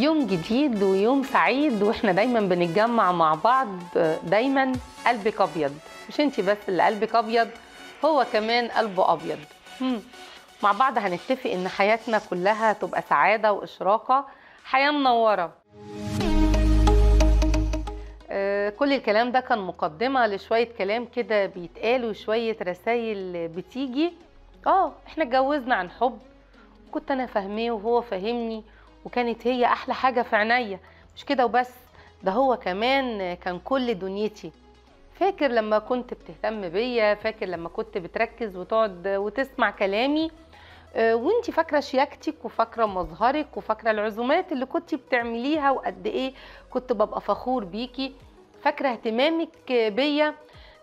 يوم جديد ويوم سعيد وإحنا دايما بنتجمع مع بعض دايما قلبك أبيض. مش أنت بس اللي قلبك أبيض هو كمان قلبه أبيض. مع بعض هنتفق إن حياتنا كلها تبقى سعادة وإشراقة. حياة منورة. آه، كل الكلام ده كان مقدمة لشوية كلام كده بيتقال وشوية رسائل بتيجي. آه إحنا اتجوزنا عن حب. كنت أنا فاهماه وهو فاهمني. وكانت هي أحلى حاجة في عينيا. مش كده وبس ده هو كمان كان كل دنيتي. فاكر لما كنت بتهتم بيا فاكر لما كنت بتركز وتقعد وتسمع كلامي؟ آه، وانتي فاكرة شياكتك وفاكرة مظهرك وفاكرة العزومات اللي كنتي بتعمليها وقد إيه كنت ببقى فخور بيكي. فاكرة اهتمامك بيا؟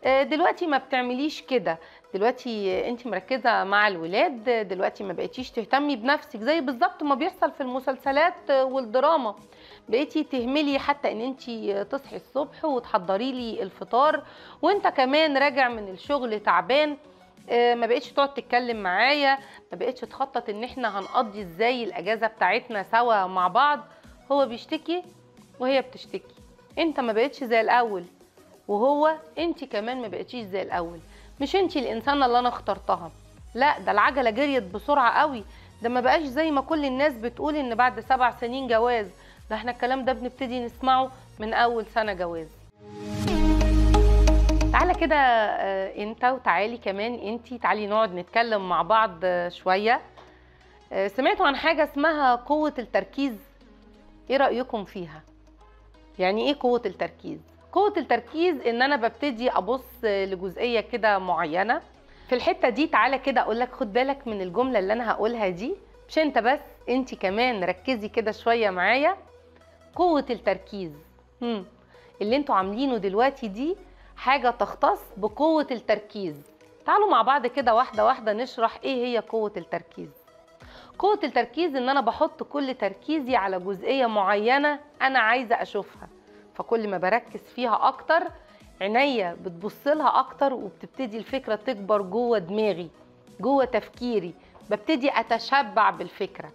آه، دلوقتي ما بتعمليش كده. دلوقتي انت مركزة مع الولاد دلوقتي ما بقيتيش تهتمي بنفسك زي بالظبط ما بيحصل في المسلسلات والدراما. بقيتي تهملي حتى ان انت تصحي الصبح وتحضري لي الفطار وانت كمان راجع من الشغل تعبان ما بقتش تقعد تتكلم معايا ما بقتش تخطط ان إحنا هنقضي إزاي الأجازة بتاعتنا سوا مع بعض. هو بيشتكي وهي بتشتكي. انت ما بقتش زي الأول وهو انت كمان ما بقتيش زي الأول. مش انت الإنسانة اللي أنا اخترتها. لا ده العجلة جريت بسرعة قوي. ده ما بقاش زي ما كل الناس بتقول إن بعد سبع سنين جواز. ده إحنا الكلام ده بنبتدي نسمعه من أول سنة جواز. تعالى كده آه، أنت وتعالي كمان انت تعالي نقعد نتكلم مع بعض آه، شوية. آه، سمعتوا عن حاجة اسمها قوة التركيز؟ إيه رأيكم فيها؟ يعني إيه قوة التركيز؟ قوة التركيز إن أنا ببتدي أبص لجزئية كده معينة. في الحتة دي تعالى كده أقول لك خد بالك من الجملة اللي أنا هقولها دي مش أنت بس أنت كمان ركزي كده شوية معايا. قوة التركيز. هم. اللي أنتوا عاملينه دلوقتي دي حاجة تختص بقوة التركيز. تعالوا مع بعض كده واحدة واحدة نشرح إيه هي قوة التركيز. قوة التركيز إن أنا بحط كل تركيزي على جزئية معينة أنا عايزة أشوفها. فكل ما بركز فيها أكتر عينيا بتبص لها أكتر وبتبتدي الفكرة تكبر جوه دماغي جوه تفكيري ببتدي أتشبع بالفكرة.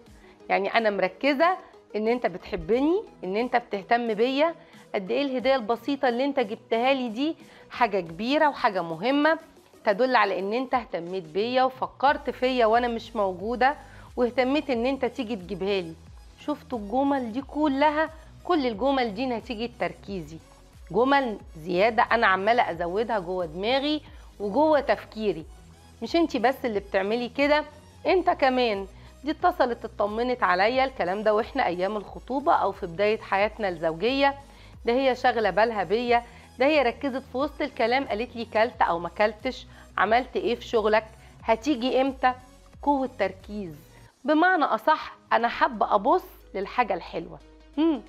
يعني أنا مركزة إن أنت بتحبني إن أنت بتهتم بيا قد إيه الهدية البسيطة اللي أنت جبتها لي دي حاجة كبيرة وحاجة مهمة تدل على إن أنت اهتميت بيا وفكرت فيا وأنا مش موجودة واهتميت إن أنت تيجي تجيبها لي. شفتوا الجمل دي كلها كل الجمل دي نتيجة تركيزي. جمل زيادة أنا عمالة أزودها جوه دماغي وجوه تفكيري. مش انت بس اللي بتعملي كده انت كمان. دي اتصلت اطمنت عليا الكلام ده وإحنا أيام الخطوبة أو في بداية حياتنا الزوجية. ده هي شاغله بالها بيا ده هي ركزت في وسط الكلام قالت لي كلت أو ما كلتش عملت إيه في شغلك هتيجي إمتى؟ قوة تركيز. بمعنى أصح أنا حابة أبص للحاجة الحلوة. مم.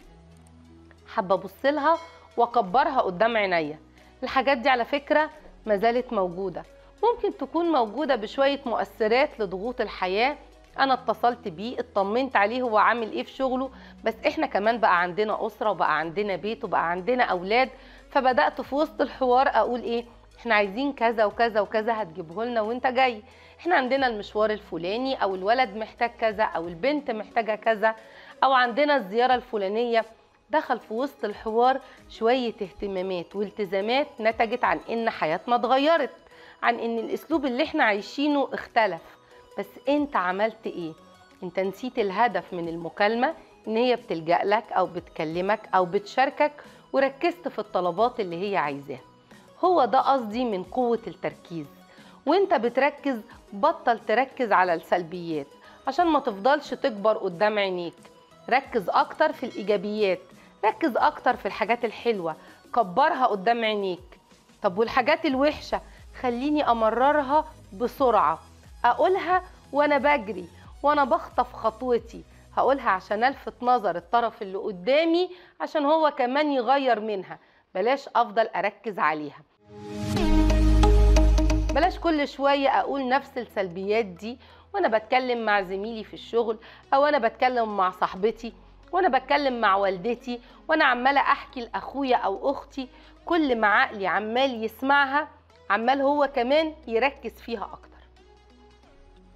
حابة أبص لها وأكبرها قدام عينيا. الحاجات دي على فكرة ما زالت موجودة. ممكن تكون موجودة بشوية مؤثرات لضغوط الحياة. أنا اتصلت بيه اطمنت عليه هو عامل إيه في شغله. بس إحنا كمان بقى عندنا أسرة وبقى عندنا بيت وبقى عندنا أولاد. فبدأت في وسط الحوار أقول إيه إحنا عايزين كذا وكذا وكذا هتجيبه لنا وأنت جاي. إحنا عندنا المشوار الفلاني أو الولد محتاج كذا أو البنت محتاجة كذا أو عندنا الزيارة الفلانية. دخل في وسط الحوار شوية اهتمامات والتزامات نتجت عن إن حياتنا اتغيرت عن إن الأسلوب اللي إحنا عايشينه اختلف. بس أنت عملت إيه؟ أنت نسيت الهدف من المكالمة إن هي بتلجأ لك أو بتكلمك أو بتشاركك وركزت في الطلبات اللي هي عايزاها. هو ده قصدي من قوة التركيز. وأنت بتركز بطل تركز على السلبيات عشان ما تفضلش تكبر قدام عينيك. ركز أكتر في الإيجابيات ركز أكتر في الحاجات الحلوة كبرها قدام عينيك. طب والحاجات الوحشة؟ خليني أمررها بسرعة. أقولها وأنا بجري وأنا بخطف خطوتي. هقولها عشان ألفت نظر الطرف اللي قدامي عشان هو كمان يغير منها. بلاش أفضل أركز عليها. بلاش كل شوية أقول نفس السلبيات دي وأنا بتكلم مع زميلي في الشغل أو أنا بتكلم مع صاحبتي وأنا بتكلم مع والدتي وأنا عمالة أحكي لأخويا أو أختي كل ما عقلي عمال يسمعها عمال هو كمان يركز فيها أكتر.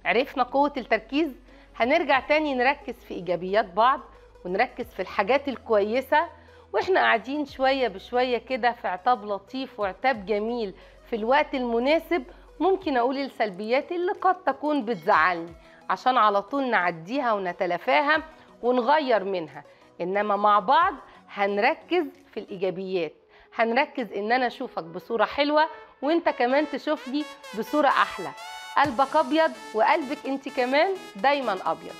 عرفنا قوة التركيز؟ هنرجع تاني نركز في إيجابيات بعض ونركز في الحاجات الكويسة وإحنا قاعدين شوية بشوية كده في عتاب لطيف وعتاب جميل في الوقت المناسب ممكن أقول السلبيات اللي قد تكون بتزعلني عشان على طول نعديها ونتلافاها ونغير منها. إنما مع بعض هنركز في الإيجابيات هنركز إن أنا أشوفك بصورة حلوة وأنت كمان تشوفني بصورة أحلى. قلبك أبيض وقلبك أنت كمان دايما أبيض.